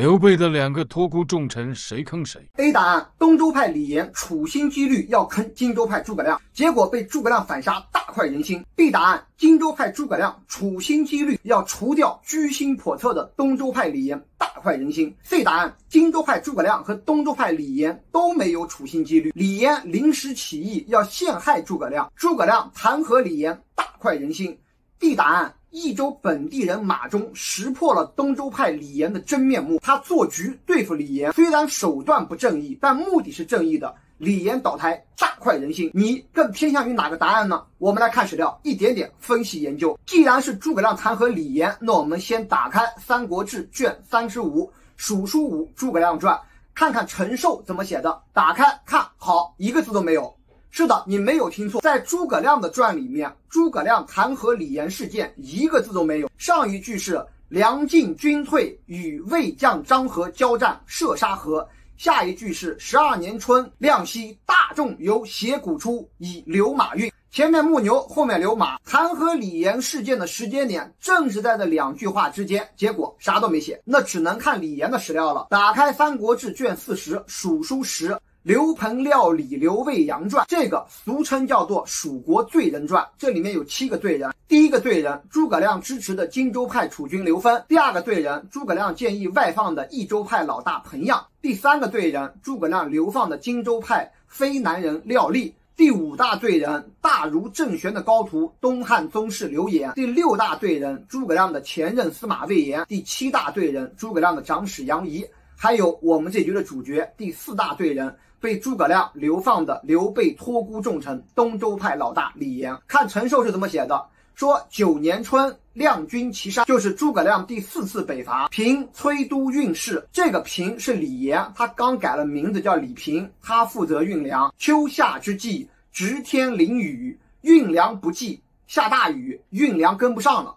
刘备的两个托孤重臣谁坑谁？A 答案：东周派李严处心积虑要坑荆州派诸葛亮，结果被诸葛亮反杀，大快人心。B 答案：荆州派诸葛亮处心积虑要除掉居心叵测的东周派李严，大快人心。C 答案：荆州派诸葛亮和东周派李严都没有处心积虑，李严临时起意要陷害诸葛亮，诸葛亮弹劾李严，大快人心。D 答案。益州本地人马忠识破了东周派李严的真面目，他做局对付李严，虽然手段不正义，但目的是正义的。李严倒台，大快人心。你更偏向于哪个答案呢？我们来看史料，一点点分析研究。既然是诸葛亮弹劾李严，那我们先打开《三国志》卷三十五《蜀书五诸葛亮传》，看看陈寿怎么写的。打开看，好，一个字都没有。是的，你没有听错，在诸葛亮的传里面，诸葛亮弹劾李严事件一个字都没有。上一句是梁晋军退，与魏将张合交战，射杀合。下一句是十二年春，亮兮大众由斜谷出，以流马运。前面牧牛，后面流马。弹劾李严事件的时间点正是在这两句话之间，结果啥都没写，那只能看李严的史料了。打开《三国志》卷四十《蜀书十》。刘鹏、廖李、刘魏杨传，这个俗称叫做《蜀国罪人传》，这里面有七个罪人。第一个罪人，诸葛亮支持的荆州派储君刘封；第二个罪人，诸葛亮建议外放的益州派老大彭样；第三个罪人，诸葛亮流放的荆州派非南人廖立；第五大罪人，大儒郑玄的高徒东汉宗室刘岩；第六大罪人，诸葛亮的前任司马魏延；第七大罪人，诸葛亮的长史杨仪；还有我们这局的主角，第四大罪人。被诸葛亮流放的刘备托孤重臣东周派老大李严，看陈寿是怎么写的。说九年春，亮军齐杀，就是诸葛亮第四次北伐。平崔都运事，这个平是李严，他刚改了名字叫李平，他负责运粮。秋夏之际，直天淋雨，运粮不济，下大雨，运粮跟不上了。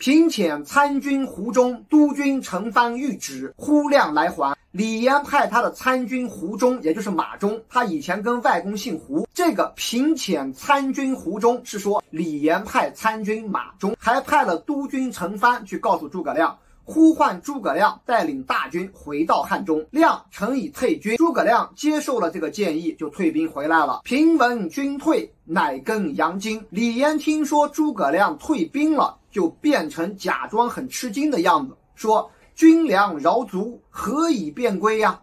平遣参军胡忠督军陈蕃谕旨，呼亮来还。李严派他的参军胡忠，也就是马忠，他以前跟外公姓胡。这个平遣参军胡忠是说李严派参军马忠，还派了督军陈蕃去告诉诸葛亮，呼唤诸葛亮带领大军回到汉中。亮乘以退军，诸葛亮接受了这个建议，就退兵回来了。平闻军退，乃更阳惊。李严听说诸葛亮退兵了。就变成假装很吃惊的样子，说：“军粮饶足，何以便归呀？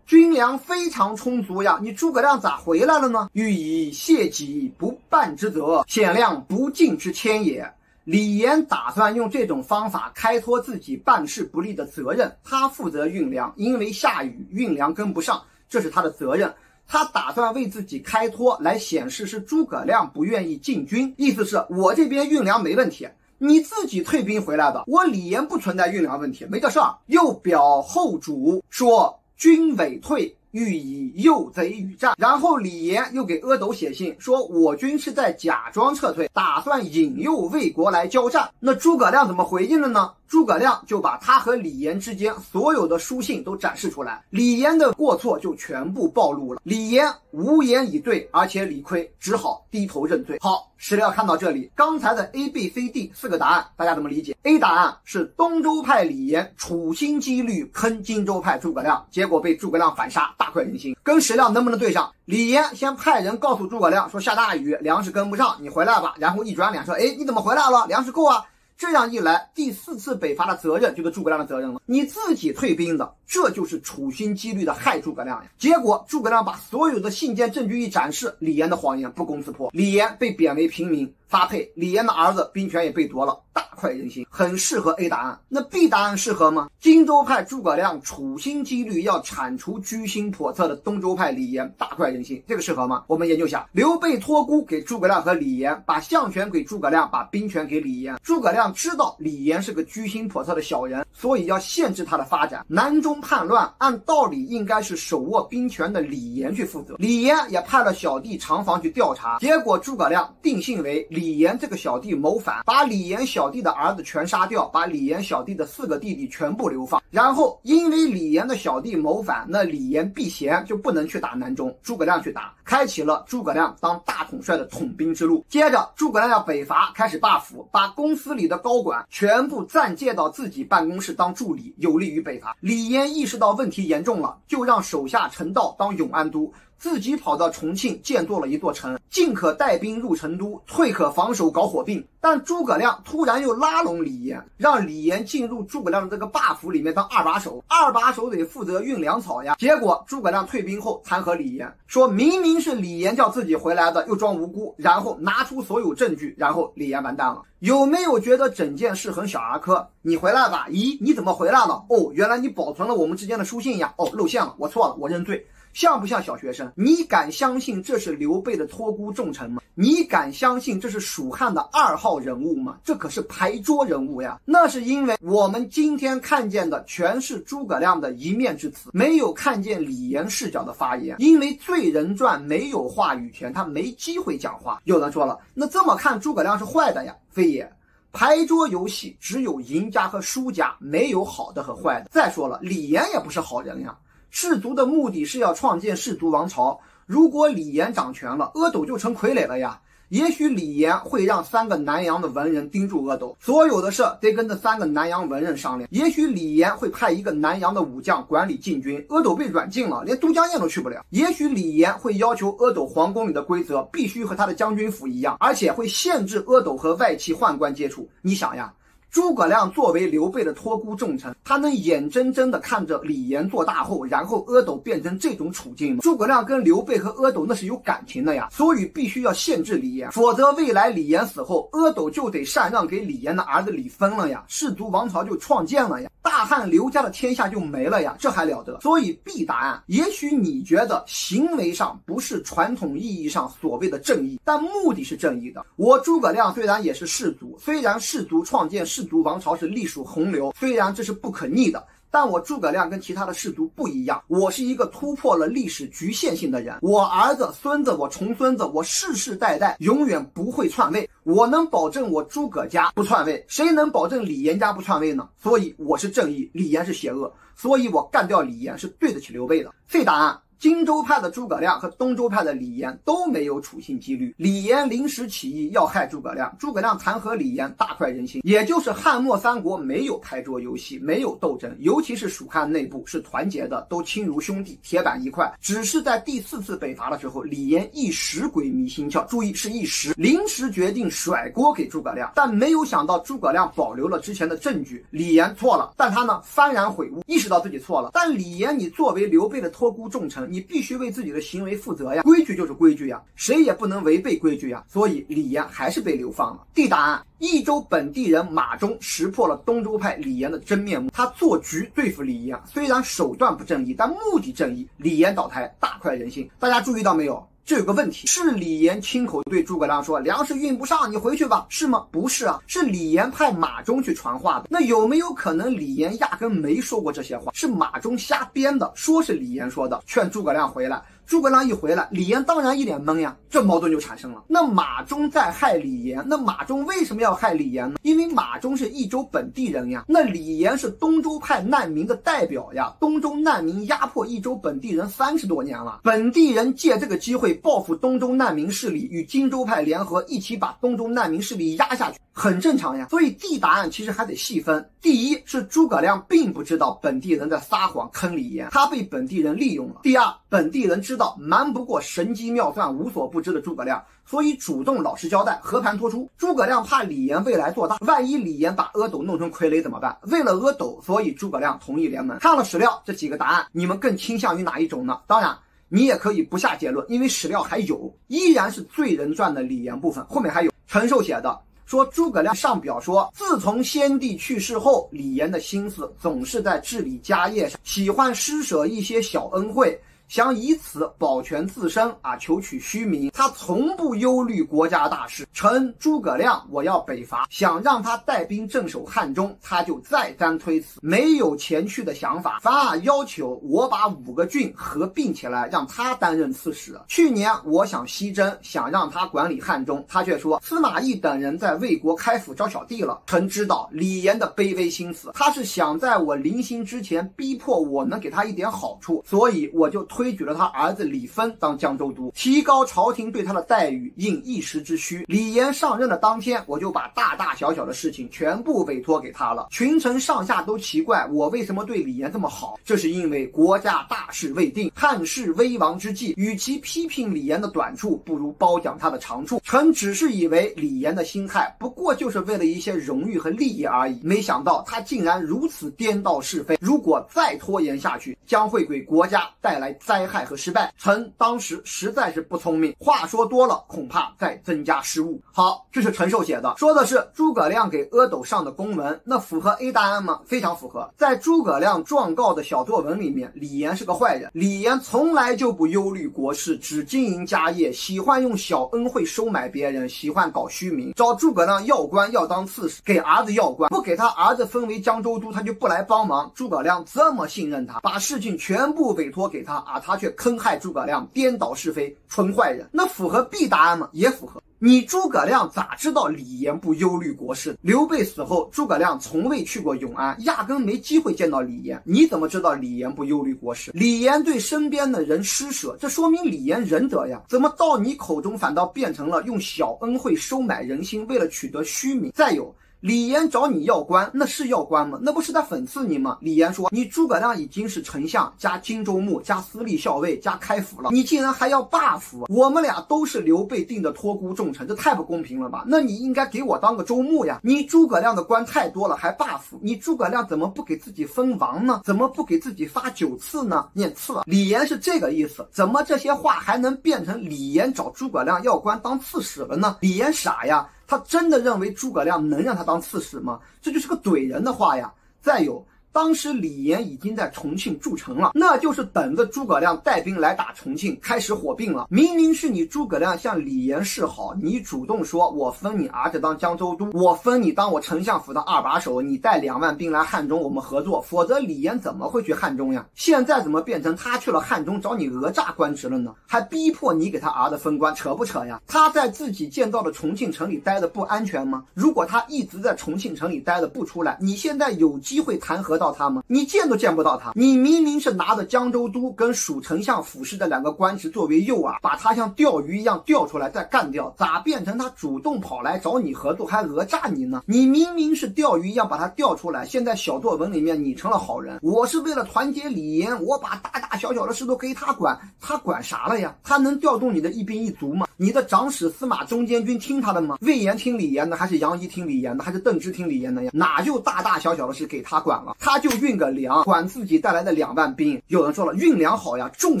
军粮非常充足呀，你诸葛亮咋回来了呢？欲以谢己不办之责，显亮不敬之谦也。”李严打算用这种方法开脱自己办事不力的责任，他负责运粮，因为下雨运粮跟不上，这是他的责任。他打算为自己开脱，来显示是诸葛亮不愿意进军，意思是我这边运粮没问题。你自己退兵回来的，我李严不存在运粮问题，没这事儿。又表后主说，军委退。欲以诱贼与战，然后李严又给阿斗写信说，我军是在假装撤退，打算引诱魏国来交战。那诸葛亮怎么回应的呢？诸葛亮就把他和李严之间所有的书信都展示出来，李严的过错就全部暴露了。李严无言以对，而且理亏，只好低头认罪。好，史料看到这里，刚才的 A、B、C、D 四个答案，大家怎么理解？A 答案是东周派李严处心积虑坑荆州派诸葛亮，结果被诸葛亮反杀。大快人心，跟史料能不能对上？李严先派人告诉诸葛亮说下大雨，粮食跟不上，你回来吧。然后一转脸说，哎，你怎么回来了？粮食够啊。这样一来，第四次北伐的责任就是诸葛亮的责任了。你自己退兵的，这就是处心积虑的害诸葛亮呀。结果诸葛亮把所有的信件证据一展示，李严的谎言不攻自破，李严被贬为平民。发配李严的儿子兵权也被夺了，大快人心，很适合 A 答案。那 B 答案适合吗？荆州派诸葛亮处心积虑要铲除居心叵测的东周派李严，大快人心，这个适合吗？我们研究下，刘备托孤给诸葛亮和李严，把相权给诸葛亮，把兵权给李严。诸葛亮知道李严是个居心叵测的小人，所以要限制他的发展。南中叛乱，按道理应该是手握兵权的李严去负责。李严也派了小弟长房去调查，结果诸葛亮定性为李。李严这个小弟谋反，把李严小弟的儿子全杀掉，把李严小弟的四个弟弟全部流放。然后因为李严的小弟谋反，那李严避嫌就不能去打南中，诸葛亮去打，开启了诸葛亮当大统帅的统兵之路。接着诸葛亮要北伐，开始罢府，把公司里的高管全部暂借到自己办公室当助理，有利于北伐。李严意识到问题严重了，就让手下陈道当永安都。自己跑到重庆建做了一座城，进可带兵入成都，退可防守搞火并。但诸葛亮突然又拉拢李严，让李严进入诸葛亮的这个霸府里面当二把手，二把手得负责运粮草呀。结果诸葛亮退兵后弹劾李严，说明明是李严叫自己回来的，又装无辜，然后拿出所有证据，然后李严完蛋了。有没有觉得整件事很小儿科？你回来吧？咦，你怎么回来了？哦，原来你保存了我们之间的书信呀。哦，露馅了，我错了，我认罪。像不像小学生？你敢相信这是刘备的托孤重臣吗？你敢相信这是蜀汉的二号人物吗？这可是牌桌人物呀！那是因为我们今天看见的全是诸葛亮的一面之词，没有看见李严视角的发言。因为罪人传没有话语权，他没机会讲话。有人说了，那这么看诸葛亮是坏的呀？非也，牌桌游戏只有赢家和输家，没有好的和坏的。再说了，李严也不是好人呀。士族的目的是要创建氏族王朝。如果李严掌权了，阿斗就成傀儡了呀。也许李严会让三个南阳的文人盯住阿斗，所有的事得跟这三个南阳文人商量。也许李严会派一个南阳的武将管理禁军，阿斗被软禁了，连都江堰都去不了。也许李严会要求阿斗皇宫里的规则必须和他的将军府一样，而且会限制阿斗和外戚宦官接触。你想呀？诸葛亮作为刘备的托孤重臣，他能眼睁睁地看着李严做大后，然后阿斗变成这种处境吗？诸葛亮跟刘备和阿斗那是有感情的呀，所以必须要限制李严，否则未来李严死后，阿斗就得禅让给李严的儿子李丰了呀，氏族王朝就创建了呀，大汉刘家的天下就没了呀，这还了得？所以 B 答案，也许你觉得行为上不是传统意义上所谓的正义，但目的是正义的。我诸葛亮虽然也是氏族，虽然氏族创建氏。族王朝是隶属洪流，虽然这是不可逆的，但我诸葛亮跟其他的氏族不一样，我是一个突破了历史局限性的人。我儿子、孙子、我重孙子，我世世代代永远不会篡位。我能保证我诸葛家不篡位，谁能保证李严家不篡位呢？所以我是正义，李严是邪恶，所以我干掉李严是对得起刘备的。C 答案。荆州派的诸葛亮和东周派的李严都没有处心积虑。李严临时起意要害诸葛亮，诸葛亮弹劾李严，大快人心。也就是汉末三国没有牌桌游戏，没有斗争，尤其是蜀汉内部是团结的，都亲如兄弟，铁板一块。只是在第四次北伐的时候，李严一时鬼迷心窍，注意是一时，临时决定甩锅给诸葛亮，但没有想到诸葛亮保留了之前的证据，李严错了，但他呢幡然悔悟，意识到自己错了。但李严，你作为刘备的托孤重臣。你必须为自己的行为负责呀，规矩就是规矩呀，谁也不能违背规矩呀。所以李岩还是被流放了。D 答案，益州本地人马忠识破了东周派李岩的真面目，他做局对付李岩，虽然手段不正义，但目的正义。李岩倒台，大快人心。大家注意到没有？这有个问题，是李严亲口对诸葛亮说粮食运不上，你回去吧，是吗？不是啊，是李严派马忠去传话的。那有没有可能李严压根没说过这些话，是马忠瞎编的？说是李严说的，劝诸葛亮回来。诸葛亮一回来，李严当然一脸懵呀，这矛盾就产生了。那马忠在害李严，那马忠为什么要害李严呢？因为马忠是益州本地人呀。那李严是东周派难民的代表呀。东周难民压迫益州本地人三十多年了，本地人借这个机会报复东周难民势力，与荆州派联合，一起把东周难民势力压下去。很正常呀，所以 D 答案其实还得细分。第一是诸葛亮并不知道本地人在撒谎坑李严，他被本地人利用了。第二，本地人知知道瞒不过神机妙算无所不知的诸葛亮，所以主动老实交代，和盘托出。诸葛亮怕李严未来做大，万一李严把阿斗弄成傀儡怎么办？为了阿斗，所以诸葛亮同意联盟。看了史料，这几个答案，你们更倾向于哪一种呢？当然，你也可以不下结论，因为史料还有，依然是罪人传的李严部分，后面还有陈寿写的。说诸葛亮上表说，自从先帝去世后，李严的心思总是在治理家业上，喜欢施舍一些小恩惠。想以此保全自身啊，求取虚名。他从不忧虑国家大事。臣诸葛亮，我要北伐，想让他带兵镇守汉中，他就再三推辞，没有前去的想法，反而要求我把五个郡合并起来，让他担任刺史。去年我想西征，想让他管理汉中，他却说司马懿等人在魏国开府招小弟了。臣知道李严的卑微心思，他是想在我临行之前逼迫我能给他一点好处，所以我就。推举了他儿子李芬当江州都，提高朝廷对他的待遇，应一时之需。李严上任的当天，我就把大大小小的事情全部委托给他了。群臣上下都奇怪我为什么对李严这么好，这是因为国家大事未定，汉室危亡之际，与其批评李严的短处，不如褒奖他的长处。臣只是以为李严的心态不过就是为了一些荣誉和利益而已，没想到他竟然如此颠倒是非。如果再拖延下去，将会给国家带来灾害和失败。臣当时实在是不聪明，话说多了，恐怕再增加失误。好，这是陈寿写的，说的是诸葛亮给阿斗上的公文，那符合 A 答案吗？非常符合。在诸葛亮状告的小作文里面，李严是个坏人。李严从来就不忧虑国事，只经营家业，喜欢用小恩惠收买别人，喜欢搞虚名。找诸葛亮要官，要当刺史，给儿子要官，不给他儿子封为江州都，他就不来帮忙。诸葛亮这么信任他，把事情全部委托给他，而他却坑害诸葛亮，颠倒是非，纯坏人。那符合 B 答案吗？也符合。你诸葛亮咋知道李严不忧虑国事？刘备死后，诸葛亮从未去过永安，压根没机会见到李严。你怎么知道李严不忧虑国事？李严对身边的人施舍，这说明李严仁德呀。怎么到你口中反倒变成了用小恩惠收买人心，为了取得虚名？再有。李严找你要官，那是要官吗？那不是在讽刺你吗？李严说：“你诸葛亮已经是丞相加荆州牧加司隶校尉加开府了，你竟然还要 buff？我们俩都是刘备定的托孤重臣，这太不公平了吧？那你应该给我当个州牧呀！你诸葛亮的官太多了，还 buff？你诸葛亮怎么不给自己封王呢？怎么不给自己发九次呢？念次。李严是这个意思，怎么这些话还能变成李严找诸葛亮要官当刺史了呢？李严傻呀！”他真的认为诸葛亮能让他当刺史吗？这就是个怼人的话呀！再有。当时李严已经在重庆筑城了，那就是等着诸葛亮带兵来打重庆，开始火并了。明明是你诸葛亮向李严示好，你主动说我封你儿子当江州都，我封你当我丞相府的二把手，你带两万兵来汉中，我们合作。否则李严怎么会去汉中呀？现在怎么变成他去了汉中找你讹诈官职了呢？还逼迫你给他儿子封官，扯不扯呀？他在自己建造的重庆城里待的不安全吗？如果他一直在重庆城里待着不出来，你现在有机会弹劾到。到他吗？你见都见不到他。你明明是拿着江州都跟蜀丞相府事的两个官职作为诱饵，把他像钓鱼一样钓出来再干掉，咋变成他主动跑来找你合作，还讹诈你呢？你明明是钓鱼一样把他钓出来，现在小作文里面你成了好人。我是为了团结李严，我把大大小小的事都给他管，他管啥了呀？他能调动你的一兵一卒吗？你的长史司马中监军听他的吗？魏延听李严的，还是杨仪听李严的，还是邓芝听李严的呀？哪就大大小小的事给他管了？他他就运个粮，管自己带来的两万兵。有人说了，运粮好呀，重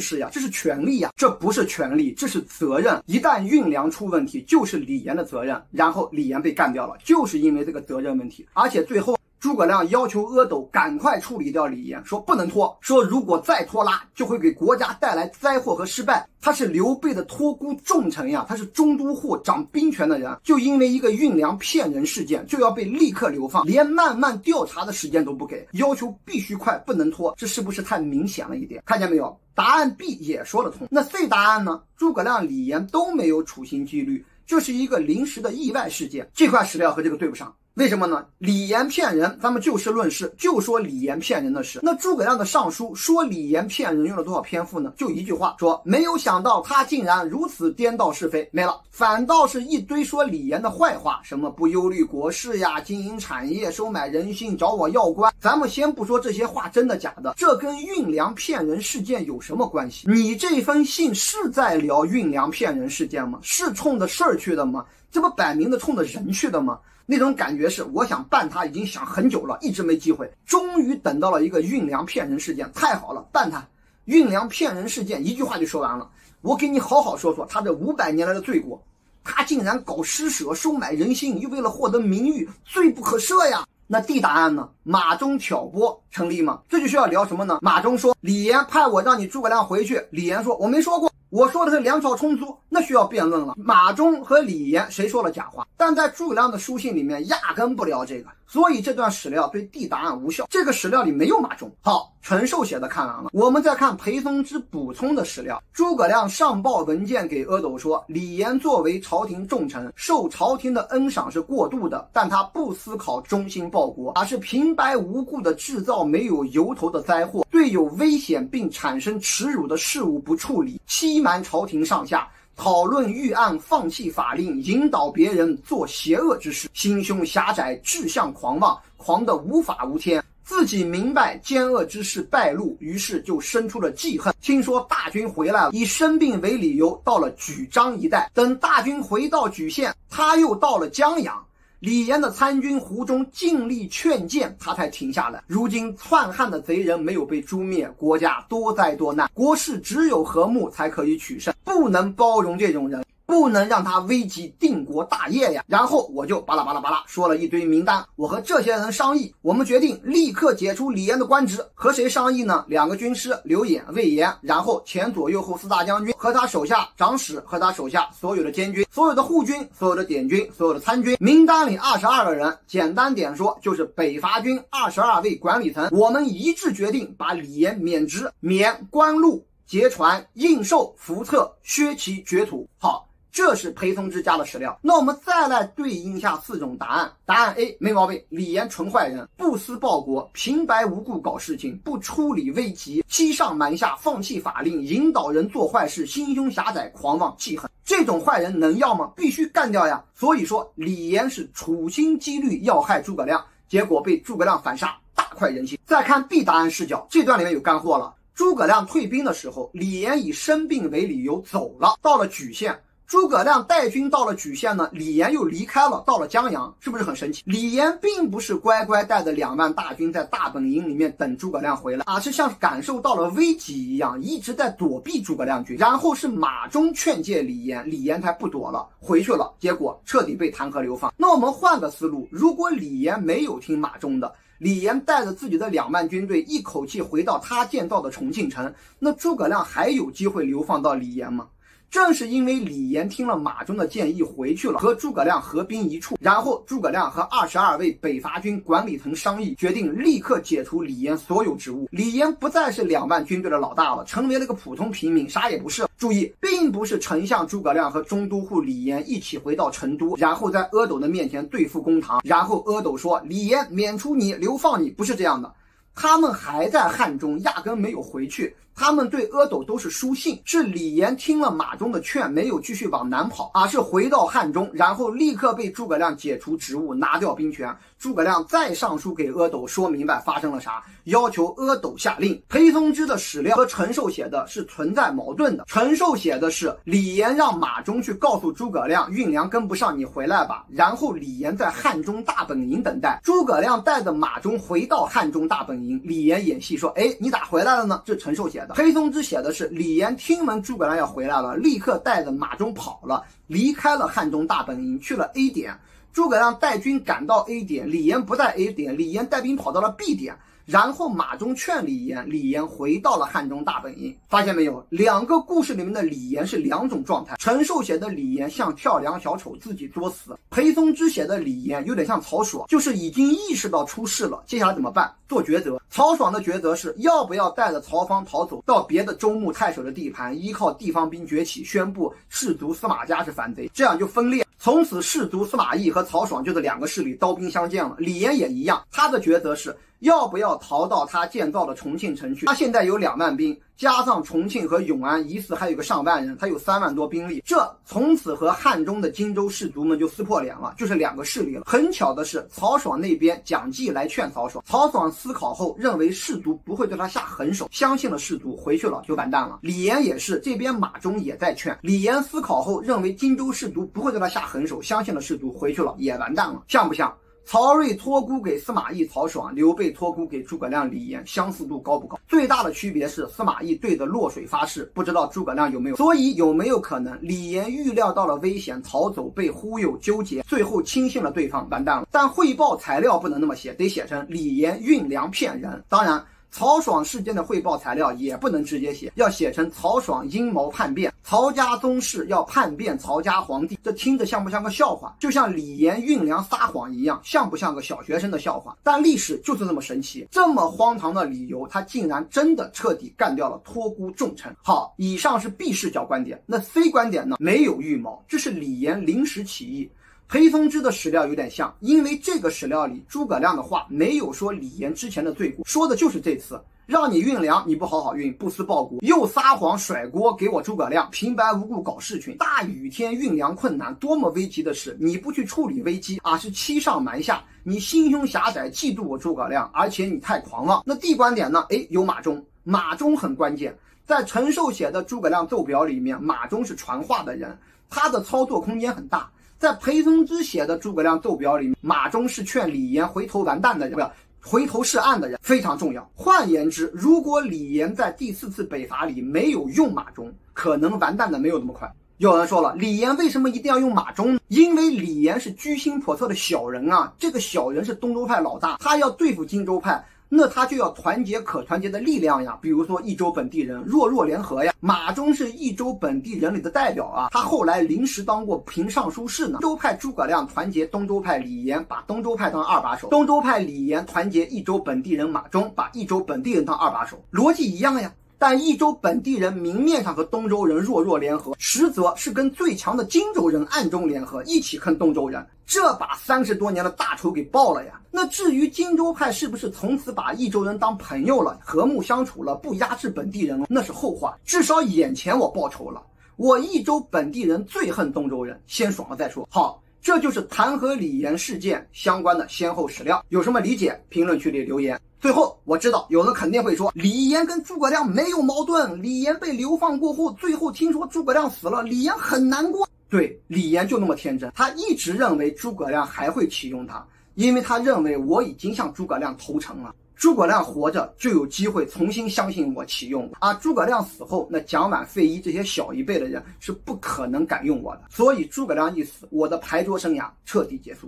视呀，这是权利呀，这不是权利，这是责任。一旦运粮出问题，就是李严的责任。然后李严被干掉了，就是因为这个责任问题，而且最后。诸葛亮要求阿斗赶快处理掉李严，说不能拖，说如果再拖拉，就会给国家带来灾祸和失败。他是刘备的托孤重臣呀，他是中都护掌兵权的人，就因为一个运粮骗人事件，就要被立刻流放，连慢慢调查的时间都不给，要求必须快，不能拖，这是不是太明显了一点？看见没有？答案 B 也说得通。那 C 答案呢？诸葛亮、李严都没有处心积虑，就是一个临时的意外事件。这块史料和这个对不上。为什么呢？李严骗人，咱们就事论事，就说李严骗人的事。那诸葛亮的上书说李严骗人用了多少篇幅呢？就一句话，说没有想到他竟然如此颠倒是非，没了。反倒是一堆说李严的坏话，什么不忧虑国事呀，经营产业，收买人心，找我要官。咱们先不说这些话真的假的，这跟运粮骗人事件有什么关系？你这封信是在聊运粮骗人事件吗？是冲着事儿去的吗？这不摆明的冲着人去的吗？那种感觉是，我想办他已经想很久了，一直没机会，终于等到了一个运粮骗人事件，太好了，办他！运粮骗人事件一句话就说完了，我给你好好说说他这五百年来的罪过，他竟然搞施舍，收买人心，又为了获得名誉，罪不可赦呀！那 D 答案呢？马忠挑拨成立吗？这就需要聊什么呢？马忠说，李严派我让你诸葛亮回去，李严说，我没说过。我说的是粮草充足，那需要辩论了。马忠和李严谁说了假话？但在诸葛亮的书信里面压根不聊这个。所以这段史料对 D 答案无效。这个史料里没有马忠。好，陈寿写的看完了，我们再看裴松之补充的史料。诸葛亮上报文件给阿斗说，李严作为朝廷重臣，受朝廷的恩赏是过度的，但他不思考忠心报国，而是平白无故的制造没有由头的灾祸，对有危险并产生耻辱的事物不处理，欺瞒朝廷上下。讨论预案，放弃法令，引导别人做邪恶之事，心胸狭窄，志向狂妄，狂得无法无天。自己明白奸恶之事败露，于是就生出了记恨。听说大军回来了，以生病为理由，到了莒章一带。等大军回到莒县，他又到了江阳。李严的参军胡中尽力劝谏，他才停下来。如今篡汉的贼人没有被诛灭，国家多灾多难，国事只有和睦才可以取胜，不能包容这种人。不能让他危及定国大业呀！然后我就巴拉巴拉巴拉说了一堆名单。我和这些人商议，我们决定立刻解除李严的官职。和谁商议呢？两个军师刘演、魏延，然后前左右后四大将军和他手下长史和他手下所有的监军、所有的护军、所有的典军、所有的参军。名单里二十二个人，简单点说就是北伐军二十二位管理层。我们一致决定把李严免职、免官禄、劫船、印绶、符册、削其爵土。好。这是裴松之家的史料，那我们再来对应一下四种答案。答案 A 没毛病，李严纯坏人，不思报国，平白无故搞事情，不处理危急，欺上瞒下，放弃法令，引导人做坏事，心胸狭窄，狂妄记恨。这种坏人能要吗？必须干掉呀！所以说，李严是处心积虑要害诸葛亮，结果被诸葛亮反杀，大快人心。再看 B 答案视角，这段里面有干货了。诸葛亮退兵的时候，李严以生病为理由走了，到了莒县。诸葛亮带军到了莒县呢，李严又离开了，到了江阳，是不是很神奇？李严并不是乖乖带着两万大军在大本营里面等诸葛亮回来，而是像感受到了危机一样，一直在躲避诸葛亮军。然后是马忠劝诫李严，李严才不躲了，回去了。结果彻底被弹劾流放。那我们换个思路，如果李严没有听马忠的，李严带着自己的两万军队一口气回到他建造的重庆城，那诸葛亮还有机会流放到李严吗？正是因为李严听了马忠的建议回去了，和诸葛亮合兵一处，然后诸葛亮和二十二位北伐军管理层商议，决定立刻解除李严所有职务。李严不再是两万军队的老大了，成为了个普通平民，啥也不是。注意，并不是丞相诸葛亮和中都护李严一起回到成都，然后在阿斗的面前对付公堂，然后阿斗说李严免除你，流放你，不是这样的。他们还在汉中，压根没有回去。他们对阿斗都是书信，是李严听了马忠的劝，没有继续往南跑，而是回到汉中，然后立刻被诸葛亮解除职务，拿掉兵权。诸葛亮再上书给阿斗，说明白发生了啥，要求阿斗下令。裴松之的史料和陈寿写的是存在矛盾的。陈寿写的是李严让马忠去告诉诸葛亮，运粮跟不上，你回来吧。然后李严在汉中大本营等待，诸葛亮带着马忠回到汉中大本营，李严演戏说：“哎，你咋回来了呢？”这陈寿写的黑。松之写的是李严听闻诸葛亮要回来了，立刻带着马忠跑了，离开了汉中大本营，去了 A 点。诸葛亮带军赶到 A 点，李严不在 A 点，李严带兵跑到了 B 点。然后马忠劝李严，李严回到了汉中大本营。发现没有，两个故事里面的李严是两种状态。陈寿写的李严像跳梁小丑，自己作死；裴松之写的李严有点像曹爽，就是已经意识到出事了，接下来怎么办？做抉择。曹爽的抉择是要不要带着曹芳逃走到别的州牧太守的地盘，依靠地方兵崛起，宣布士族司马家是反贼，这样就分裂。从此士族司马懿和曹爽就是两个势力，刀兵相见了。李严也一样，他的抉择是。要不要逃到他建造的重庆城去？他现在有两万兵，加上重庆和永安，疑似还有个上万人，他有三万多兵力。这从此和汉中的荆州士族们就撕破脸了，就是两个势力了。很巧的是，曹爽那边蒋济来劝曹爽，曹爽思考后认为士族不会对他下狠手，相信了士族，回去了就完蛋了。李严也是，这边马忠也在劝，李严思考后认为荆州士族不会对他下狠手，相信了士族，回去了也完蛋了，像不像？曹睿托孤给司马懿、曹爽，刘备托孤给诸葛亮、李严，相似度高不高？最大的区别是司马懿对着洛水发誓，不知道诸葛亮有没有。所以有没有可能李严预料到了危险，逃走被忽悠纠结，最后轻信了对方，完蛋了？但汇报材料不能那么写，得写成李严运粮骗人。当然。曹爽事件的汇报材料也不能直接写，要写成曹爽阴谋叛变，曹家宗室要叛变曹家皇帝。这听着像不像个笑话？就像李严运粮撒谎一样，像不像个小学生的笑话？但历史就是这么神奇，这么荒唐的理由，他竟然真的彻底干掉了托孤重臣。好，以上是 B 视角观点，那 C 观点呢？没有预谋，这是李严临时起意。黑风之的史料有点像，因为这个史料里诸葛亮的话没有说李严之前的罪过，说的就是这次让你运粮你不好好运，不思报国，又撒谎甩锅给我诸葛亮，平白无故搞事情，大雨天运粮困难，多么危急的事，你不去处理危机啊，是欺上瞒下，你心胸狭窄，嫉妒我诸葛亮，而且你太狂妄。那 D 观点呢？哎，有马忠，马忠很关键，在陈寿写的诸葛亮奏表里面，马忠是传话的人，他的操作空间很大。在裴松之写的诸葛亮奏表里，马忠是劝李严回头完蛋的人，不要回头是岸的人，非常重要。换言之，如果李严在第四次北伐里没有用马忠，可能完蛋的没有那么快。有人说了，李严为什么一定要用马忠？因为李严是居心叵测的小人啊，这个小人是东周派老大，他要对付荆州派。那他就要团结可团结的力量呀，比如说益州本地人，弱弱联合呀。马忠是益州本地人里的代表啊，他后来临时当过平尚书事呢。州派诸葛亮团结东周派李严，把东周派当二把手；东周派李严团结益州本地人马忠，把益州本地人当二把手，逻辑一样呀。但益州本地人明面上和东周人弱弱联合，实则是跟最强的荆州人暗中联合，一起坑东周人，这把三十多年的大仇给报了呀。那至于荆州派是不是从此把益州人当朋友了，和睦相处了，不压制本地人了，那是后话。至少眼前我报仇了，我益州本地人最恨东周人，先爽了再说。好。这就是弹劾李严事件相关的先后史料，有什么理解？评论区里留言。最后，我知道有人肯定会说，李严跟诸葛亮没有矛盾，李严被流放过后，最后听说诸葛亮死了，李严很难过。对，李严就那么天真，他一直认为诸葛亮还会启用他，因为他认为我已经向诸葛亮投诚了。诸葛亮活着就有机会重新相信我启用我，而诸葛亮死后，那蒋琬、费祎这些小一辈的人是不可能敢用我的。所以诸葛亮一死，我的牌桌生涯彻底结束。